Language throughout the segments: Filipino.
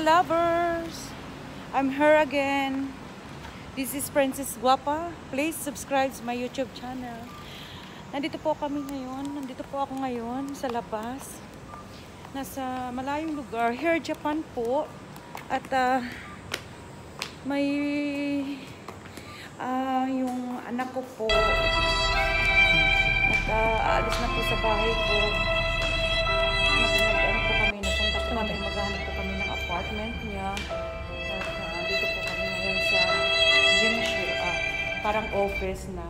lovers! I'm her again. This is Princess Guapa. Please subscribe to my YouTube channel. Nandito po kami ngayon. Nandito po ako ngayon sa labas. Nasa malayong lugar. Here, Japan po. At ah, may ah, yung anak ko po. At ah, aalis na po sa bahay ko. Parang office na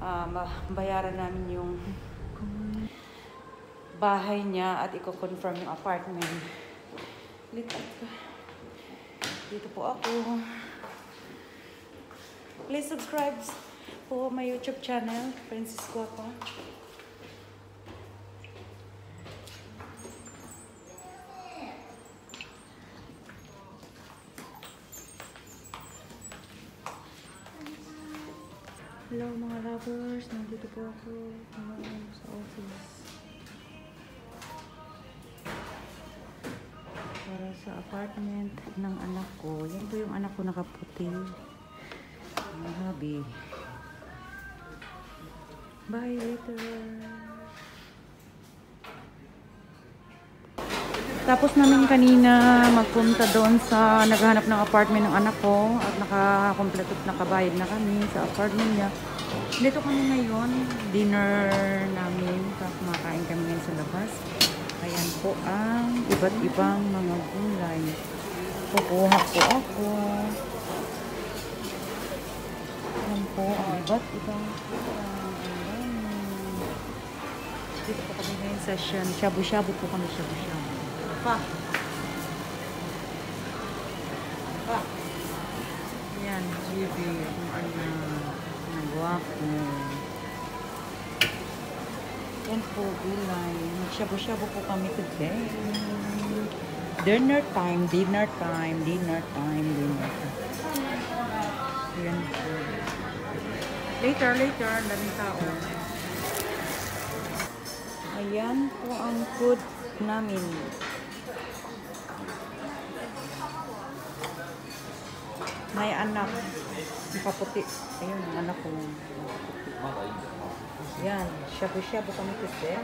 ah, bayaran namin yung bahay niya at i-confirm yung apartment. Lipat. Dito po ako. Please subscribe po my YouTube channel, Princess Guapa. Hello mga lovers, nandito po ako ngayon sa office. Para sa apartment ng anak ko. Yan po yung anak ko nakaputi. Ang habi. Bye later. Tapos namin kanina magpunta doon sa naghahanap ng apartment ng anak ko at nakakompleto nakabayad na kami sa apartment niya. Dito kami ngayon, dinner namin, kumakain kami ngayon sa labas. Ayan po ang iba't ibang mga gulay. Kukuha po ako. Ayan po ang iba't ibang gulay. Dito po kami ngayon sa shabu-shabu po kami shabu-shabu. Pa. Pa. Yan, GB. Kung ano, nagawa ko. Yan po, gulay. Magshabu-shabu po kami today. Dinner time, dinner time, dinner time, dinner time. Yan po. Later, later, daming tao. Ayan po ang food namin. May anak. Nakaputi. Ayun, ang anak ko. Yan. Shabu-shabu kami kasi.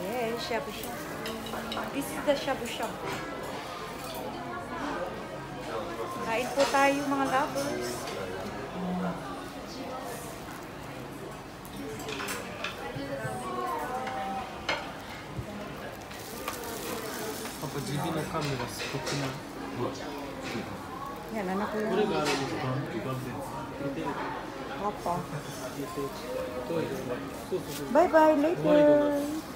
Yeah, shabu-shabu. This is the shabu-shabu. Kain po tayo mga lovers. こ地味なカメラすごくないいや、7個これがあるんですてるパパバイバイ、レイバイ